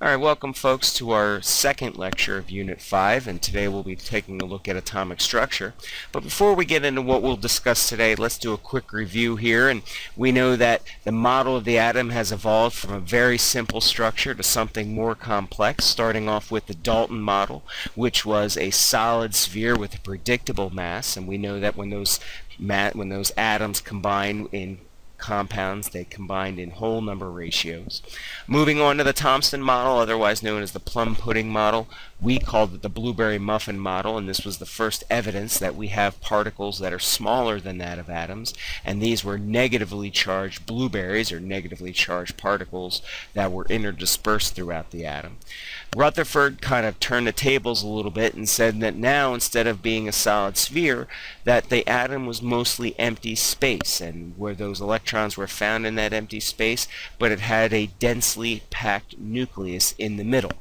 Alright, welcome folks to our second lecture of Unit 5 and today we'll be taking a look at atomic structure. But before we get into what we'll discuss today, let's do a quick review here and we know that the model of the atom has evolved from a very simple structure to something more complex, starting off with the Dalton model, which was a solid sphere with a predictable mass and we know that when those when those atoms combine in compounds. They combined in whole number ratios. Moving on to the Thomson model, otherwise known as the plum pudding model, we called it the blueberry muffin model, and this was the first evidence that we have particles that are smaller than that of atoms, and these were negatively charged blueberries, or negatively charged particles, that were interdispersed throughout the atom. Rutherford kind of turned the tables a little bit and said that now, instead of being a solid sphere, that the atom was mostly empty space, and where those electrons were found in that empty space, but it had a densely packed nucleus in the middle.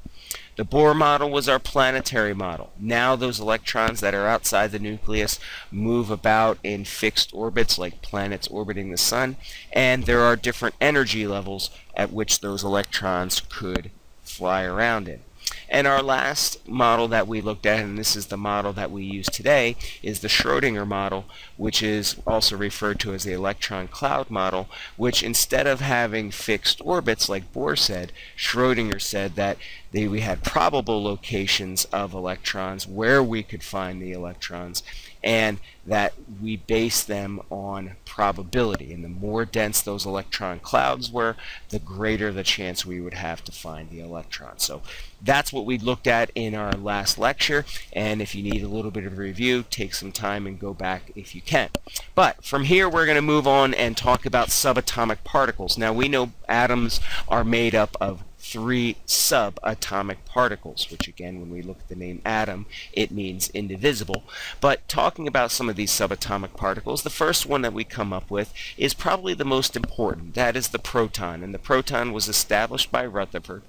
The Bohr model was our planetary model. Now those electrons that are outside the nucleus move about in fixed orbits like planets orbiting the sun, and there are different energy levels at which those electrons could fly around in. And our last model that we looked at, and this is the model that we use today, is the Schrodinger model, which is also referred to as the electron cloud model, which instead of having fixed orbits like Bohr said, Schrodinger said that they, we had probable locations of electrons where we could find the electrons and that we base them on probability. And the more dense those electron clouds were, the greater the chance we would have to find the electron. So that's what we looked at in our last lecture. And if you need a little bit of review, take some time and go back if you can. But from here, we're going to move on and talk about subatomic particles. Now, we know atoms are made up of three subatomic particles, which again, when we look at the name atom, it means indivisible. But talking about some of these subatomic particles, the first one that we come up with is probably the most important. That is the proton, and the proton was established by Rutherford.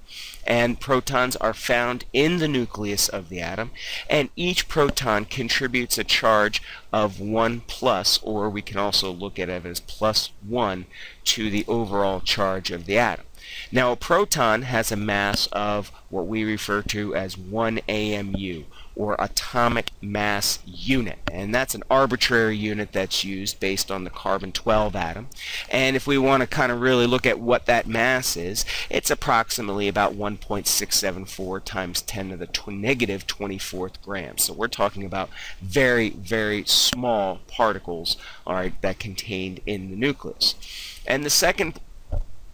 And protons are found in the nucleus of the atom, and each proton contributes a charge of 1 plus, or we can also look at it as plus 1 to the overall charge of the atom. Now a proton has a mass of what we refer to as 1 AMU or atomic mass unit. And that's an arbitrary unit that's used based on the carbon 12 atom. And if we want to kind of really look at what that mass is it's approximately about 1.674 times 10 to the negative 24th gram. So we're talking about very very small particles all right that contained in the nucleus. And the second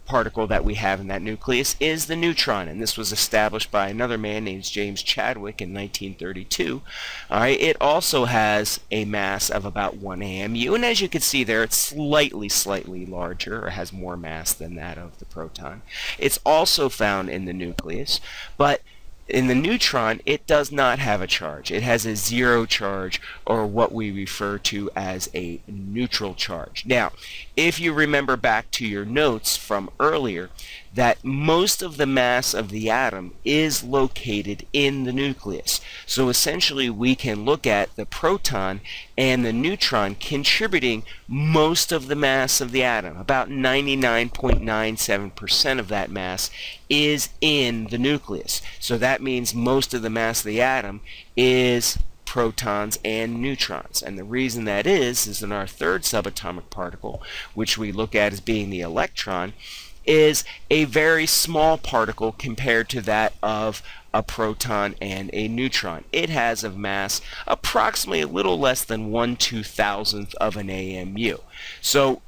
particle that we have in that nucleus is the neutron, and this was established by another man named James Chadwick in 1932. All right, it also has a mass of about 1 AMU, and as you can see there, it's slightly, slightly larger, or has more mass than that of the proton. It's also found in the nucleus, but in the neutron, it does not have a charge. It has a zero charge, or what we refer to as a neutral charge. Now, if you remember back to your notes from earlier, that most of the mass of the atom is located in the nucleus. So essentially we can look at the proton and the neutron contributing most of the mass of the atom. About 99.97% of that mass is in the nucleus. So that means most of the mass of the atom is protons and neutrons. And the reason that is, is in our third subatomic particle, which we look at as being the electron, is a very small particle compared to that of a proton and a neutron. It has a mass approximately a little less than 1 two-thousandth of an AMU. So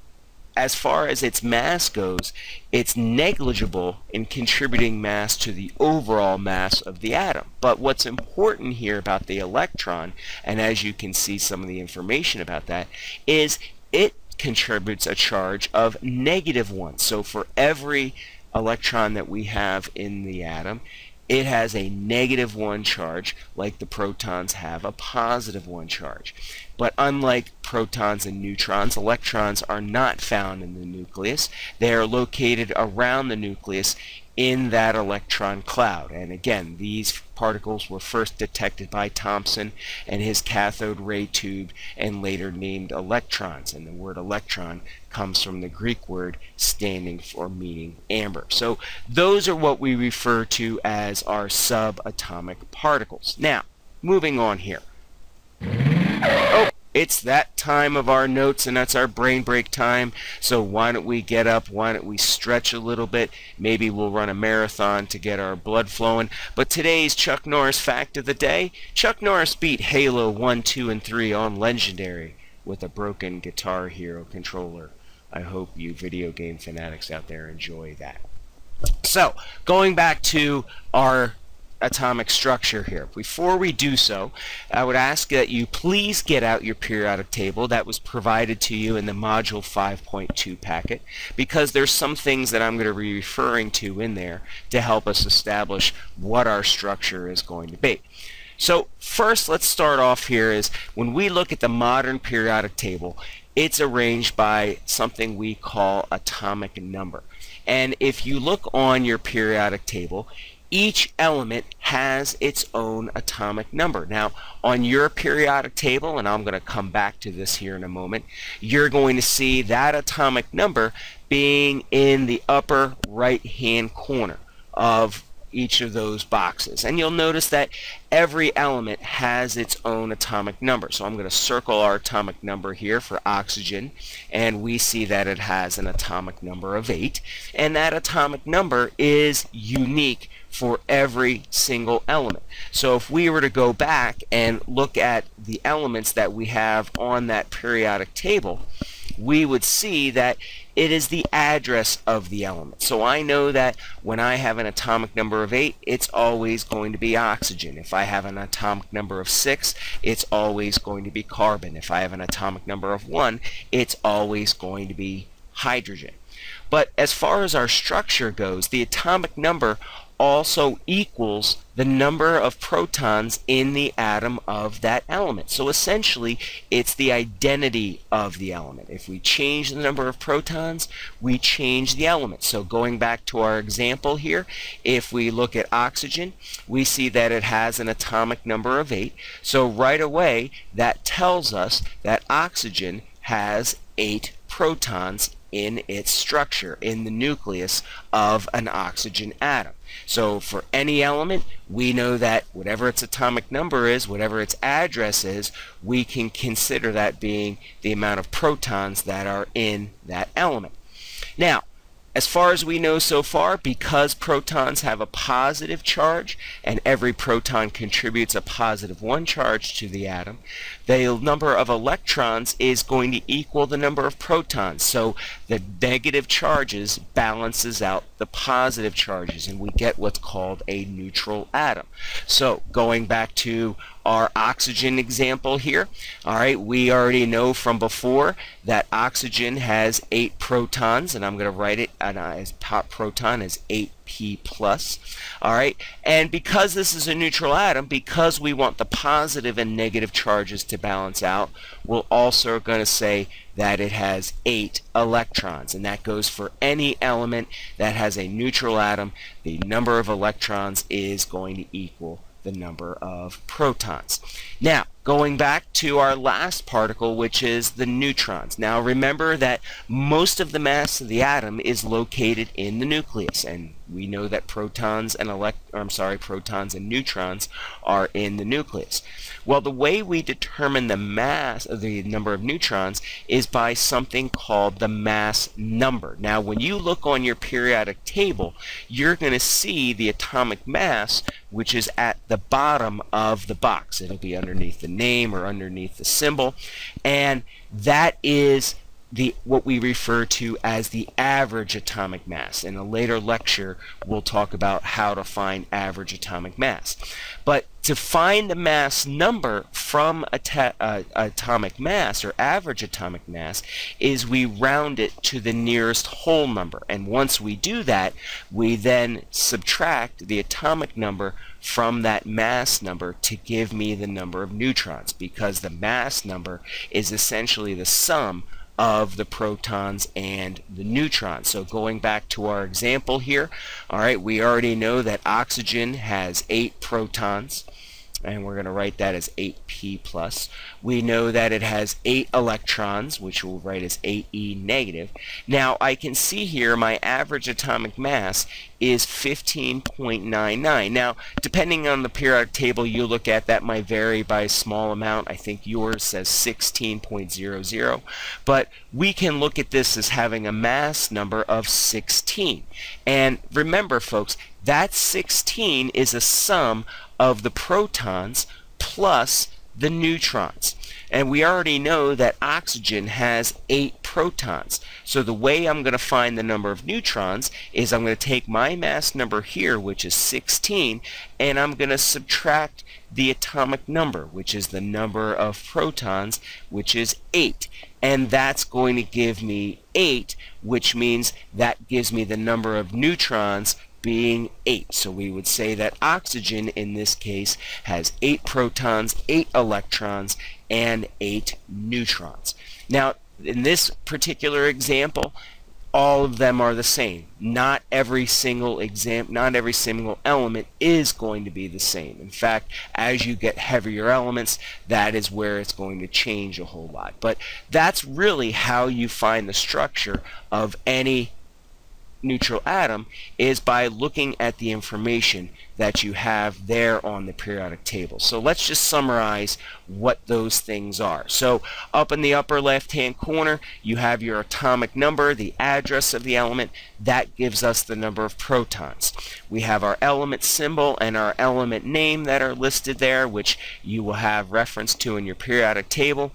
as far as its mass goes, it's negligible in contributing mass to the overall mass of the atom. But what's important here about the electron, and as you can see some of the information about that, is it contributes a charge of negative 1. So for every electron that we have in the atom, it has a negative 1 charge like the protons have a positive 1 charge. But unlike protons and neutrons, electrons are not found in the nucleus. They are located around the nucleus in that electron cloud. And again, these particles were first detected by Thomson and his cathode ray tube and later named electrons. And the word electron comes from the Greek word standing for meaning amber. So those are what we refer to as our subatomic particles. Now, moving on here. Oh, it's that time of our notes and that's our brain break time. So why don't we get up? Why don't we stretch a little bit? Maybe we'll run a marathon to get our blood flowing. But today's Chuck Norris fact of the day Chuck Norris beat Halo 1 2 and 3 on legendary with a broken guitar hero controller. I hope you video game fanatics out there enjoy that. So going back to our atomic structure here. Before we do so, I would ask that you please get out your periodic table that was provided to you in the Module 5.2 packet because there's some things that I'm going to be referring to in there to help us establish what our structure is going to be. So first let's start off here is when we look at the modern periodic table it's arranged by something we call atomic number. And if you look on your periodic table, each element has its own atomic number. Now, on your periodic table, and I'm going to come back to this here in a moment, you're going to see that atomic number being in the upper right-hand corner of each of those boxes. And you'll notice that every element has its own atomic number. So I'm going to circle our atomic number here for oxygen, and we see that it has an atomic number of 8. And that atomic number is unique for every single element. So if we were to go back and look at the elements that we have on that periodic table, we would see that it is the address of the element. So I know that when I have an atomic number of 8, it's always going to be oxygen. If I have an atomic number of 6, it's always going to be carbon. If I have an atomic number of 1, it's always going to be hydrogen. But as far as our structure goes, the atomic number also equals the number of protons in the atom of that element. So essentially, it's the identity of the element. If we change the number of protons, we change the element. So going back to our example here, if we look at oxygen, we see that it has an atomic number of 8. So right away, that tells us that oxygen has 8 protons in its structure, in the nucleus of an oxygen atom. So for any element, we know that whatever its atomic number is, whatever its address is, we can consider that being the amount of protons that are in that element. Now, as far as we know so far, because protons have a positive charge and every proton contributes a positive one charge to the atom, the number of electrons is going to equal the number of protons. So the negative charges balances out the positive charges and we get what's called a neutral atom. So going back to our oxygen example here. All right, we already know from before that oxygen has eight protons, and I'm going to write it as top proton as 8p plus. All right, and because this is a neutral atom, because we want the positive and negative charges to balance out, we're also going to say that it has eight electrons, and that goes for any element that has a neutral atom. The number of electrons is going to equal the number of protons. Now, going back to our last particle, which is the neutrons. Now, remember that most of the mass of the atom is located in the nucleus, and we know that protons and elect I'm sorry, protons and neutrons are in the nucleus. Well, the way we determine the mass of the number of neutrons is by something called the mass number. Now, when you look on your periodic table, you're going to see the atomic mass, which is at the bottom of the box. It'll be underneath the name or underneath the symbol, and that is the what we refer to as the average atomic mass. In a later lecture, we'll talk about how to find average atomic mass. But to find the mass number from uh, atomic mass or average atomic mass is we round it to the nearest whole number. And once we do that, we then subtract the atomic number from that mass number to give me the number of neutrons because the mass number is essentially the sum of the protons and the neutrons. So going back to our example here, all right, we already know that oxygen has eight protons and we're going to write that as 8p plus. We know that it has 8 electrons, which we'll write as 8e negative. Now I can see here my average atomic mass is 15.99. Now depending on the periodic table you look at that might vary by a small amount. I think yours says 16.00 but we can look at this as having a mass number of 16 and remember folks that 16 is a sum of the protons plus the neutrons. And we already know that oxygen has 8 protons. So the way I'm going to find the number of neutrons is I'm going to take my mass number here, which is 16, and I'm going to subtract the atomic number, which is the number of protons, which is 8. And that's going to give me 8, which means that gives me the number of neutrons being 8. So we would say that oxygen in this case has 8 protons, 8 electrons, and 8 neutrons. Now in this particular example all of them are the same. Not every single exam not every single element is going to be the same. In fact, as you get heavier elements, that is where it's going to change a whole lot. But that's really how you find the structure of any neutral atom is by looking at the information that you have there on the periodic table. So let's just summarize what those things are. So up in the upper left hand corner you have your atomic number, the address of the element, that gives us the number of protons. We have our element symbol and our element name that are listed there which you will have reference to in your periodic table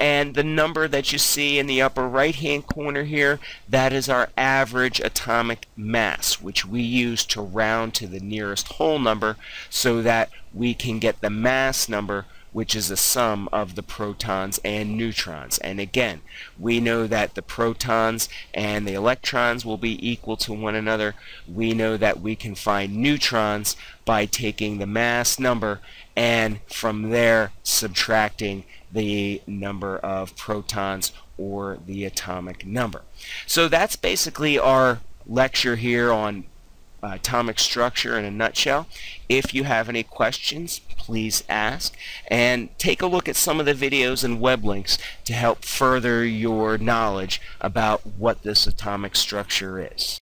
and the number that you see in the upper right hand corner here that is our average atomic mass which we use to round to the nearest whole number so that we can get the mass number which is the sum of the protons and neutrons. And again, we know that the protons and the electrons will be equal to one another. We know that we can find neutrons by taking the mass number and from there subtracting the number of protons or the atomic number. So that's basically our lecture here on atomic structure in a nutshell. If you have any questions, please ask and take a look at some of the videos and web links to help further your knowledge about what this atomic structure is.